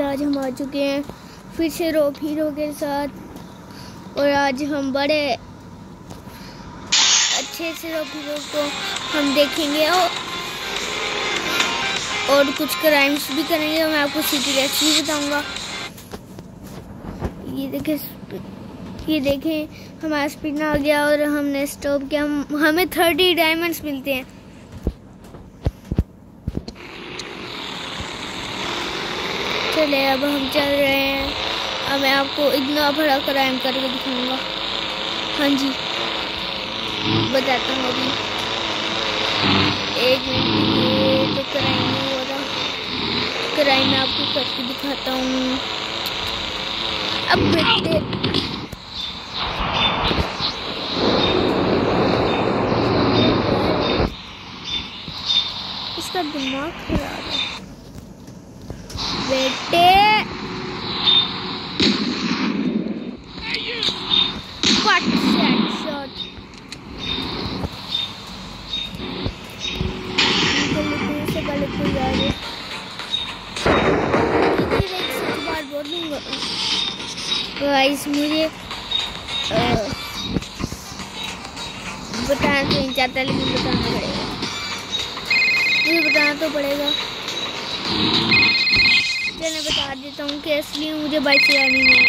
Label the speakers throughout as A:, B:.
A: आज हम आ चुके हैं। फिर से रोप हीरो के साथ। और आज हम बड़े अच्छे से रोप हीरो को हम देखेंगे और और कुछ क्राइम्स भी करेंगे। मैं आपको सीधी रेसिपी बताऊँगा। ये देखें ये देखें, हमारा स्पिन आ गया और हमने स्टॉप किया। हम, हमें थर्टी डायमंड्स मिलते हैं। चले अब हम चल रहे हैं। अब मैं आपको इतना बड़ा क्राइम करके दिखाऊँगा। हाँ जी। बताता हूँ अभी। एक मिनट तो क्राइम हो रहा। क्राइम मैं आपको करके दिखाता हूँ। अब बेटे इसका दिमाग खराब है बेटे What shot? से पहले कोई आ रही एक सच बात बोलूँगा गाइस मुझे बताना तो नहीं चाहता लेकिन बताना पड़ेगा। मुझे बताना तो पड़ेगा। चलिए बता देता हूँ कि असली मुझे बाइक चलानी नहीं है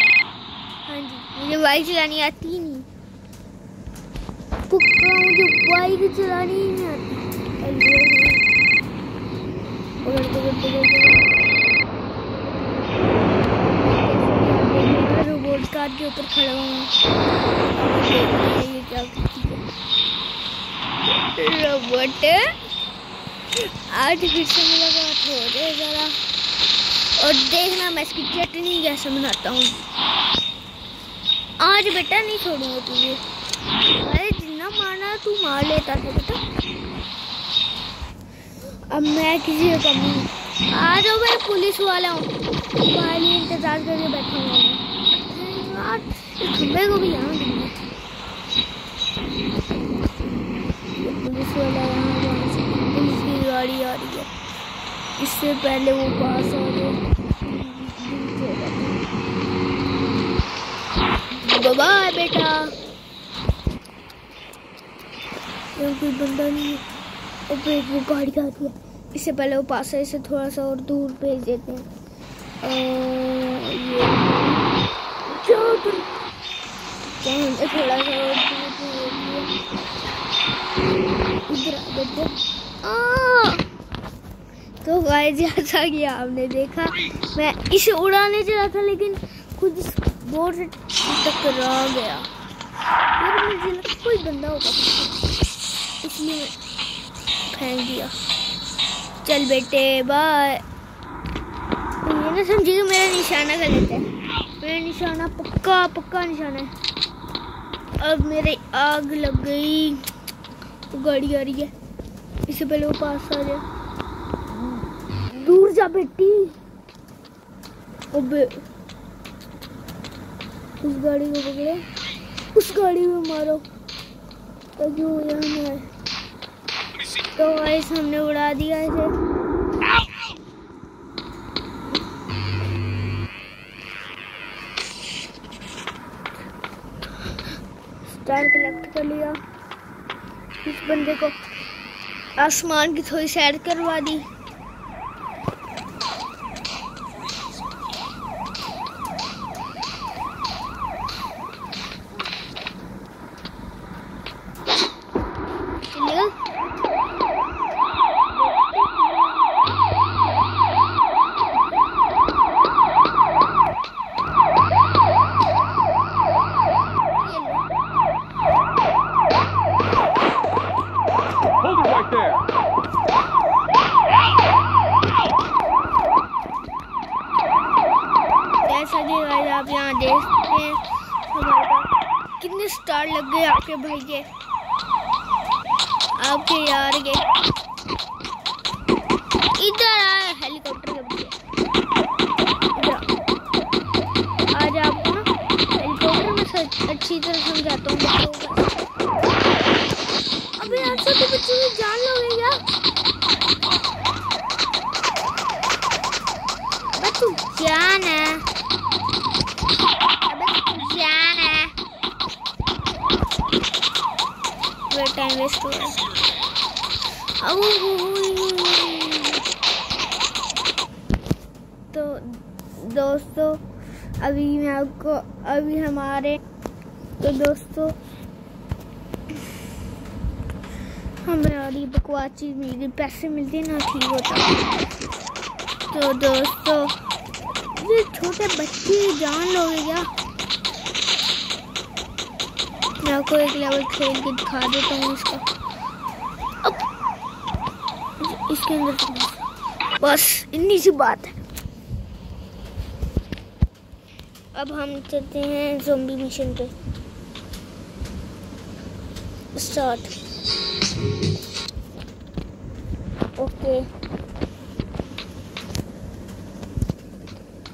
A: हाँ जी, मुझे बाइक चलानी आती ही नहीं। कुक्का मुझे बाइक चलानी ही नहीं आती। रोबोट कार के ऊपर खड़ा हूँ। रोबोट आज फिर से मुलाकात हो जाए ज़रा। और देखना मैं इसकी चटनी कैसे बनाता हूँ। आज बेटा नहीं छोड़ूँगा तुझे। अरे जितना मारना तू मार लेता था बेटा। अब मैं किसी को कम आ जाओ मैं पुलिस वाला हूँ। ही इंतज़ार करके बैठा हुआ यार को भी यहाँ पुलिस वाला यहाँ पुलिस की गाड़ी आ रही है। इससे पहले वो पास आ गए बाय बेटा। कोई बंदा नहीं है। वो गाड़ी आती है। इससे पहले वो पास है, इसे थोड़ा सा और दूर भेज देते हैं। ये थोड़ा सा और दूर इधर आ देते तो गाय जैसा कि आपने देखा, मैं इसे उड़ाने चला था, लेकिन खुद बोर्ड टकरा गया। फिर मुझे लगा कोई बंदा होगा। इसलिए फेंक दिया। चल बेटे बाय ये ना समझिए मेरा निशाना गलत है। मेरा निशाना पक्का पक्का निशाना है। अब मेरे आग लग गई। तो गाड़ी आ रही है। इससे पहले वो पास आ जाए। दूर जा बेटी। अबे उस गाड़ी को पकड़ो उस गाड़ी में मारो। ताकि वो यहाँ ना आए। तो गाइस हमने उड़ा दिया इसे। स्टार कलेक्ट कर लिया। इस बंदे को आसमान की थोड़ी सैर करवा दी जैसा कि गाइस आप यहाँ देख सकते हैं। हमारे पास कितने स्टार लग गए आपके भाई के। आपके यार के। इधर आए हेलीकॉप्टर के बच्चे। आज आपको हेलीकॉप्टर में अच्छी तरह समझाता हूँ अबे, आप छोटे बच्चे की जान लोगे क्या? तू है अबे तू जान है मेरा टाइम वेस्ट हो रहा है तो दोस्तों, अभी मैं आपको, अभी हमारे तो दोस्तों हमारी बकवास चीज़ मिल गई पैसे मिलते ना, ठीक होता तो दोस्तों, ये छोटे बच्चे, जान लोगे क्या? मैं आपको एक लेवल खेल के दिखा देता हूँ इसका। अब इसके अंदर बस। इतनी सी बात है। अब हम चलते हैं जोम्बी मिशन पे। स्टार्ट ओके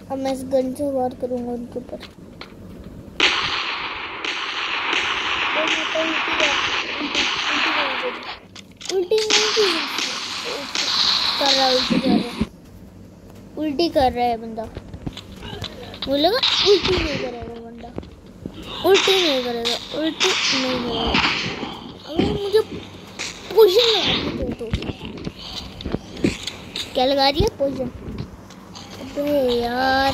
A: अब मैं इस गन से वार करूँगा उनके ऊपर। उल्टी नहीं कर रहा उल्टी कर रहा उल्टी कर रहा है बंदा। मुझे लगा उल्टी नहीं करेगा बंदा। उल्टी नहीं करेगा उल्टी नहीं करेगा। अगर मुझे पोजन लगा तो, तो। क्या लगा है पोजन अबे यार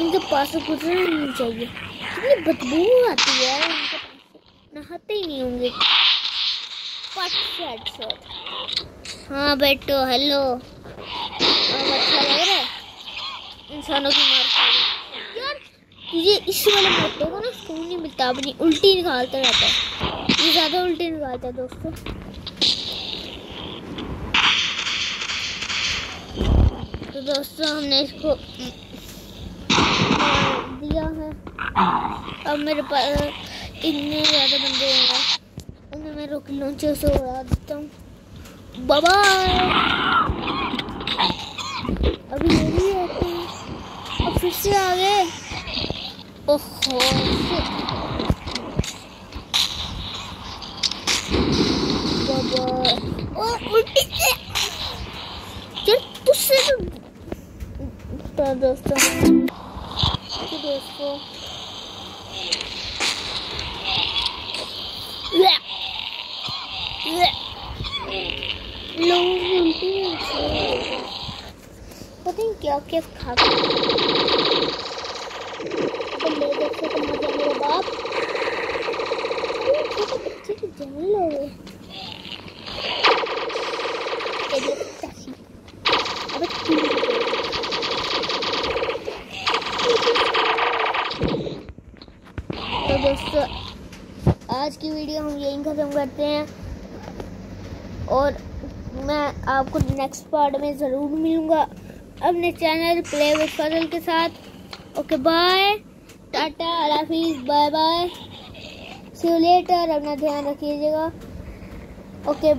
A: इनके पास तो कुछ नहीं चाहिए। कितनी बदबू आती है इनके नहाते ही नहीं होंगे। हाँ। बेटो हेलो अच्छा लग रहा है? इंसानों की मार यार तुझे इस वाले मोटे को ना सुकून नहीं मिलता अपनी उल्टी निकालता रहता है। ये ज़्यादा उल्टी निकालता है दोस्तों। तो दोस्तों, हमने इसको दिया है। अब मेरे पास इतने ज़्यादा बंदे हैं उन्हें मैं रोक लॉन्चर से उड़ा देता हूँ। बाबा अभी नहीं आते। हैं अब फिर से आ गए। ओहो बाबा और उल्टी से चल तुझसे तो दोस्तों दोस्तों लोग उल्टी पता नहीं क्या क्या खा मेरे बाप। छोटे बच्चे की जान अबे तो दोस्तों आज की वीडियो हम यहीं ख़त्म करते हैं। और मैं आपको नेक्स्ट पार्ट में ज़रूर मिलूँगा। अपने चैनल प्ले विद फजल के साथ। ओके बाय टाटा हाफिज बाय बाय सी लेटर अपना ध्यान रखिएगा। ओके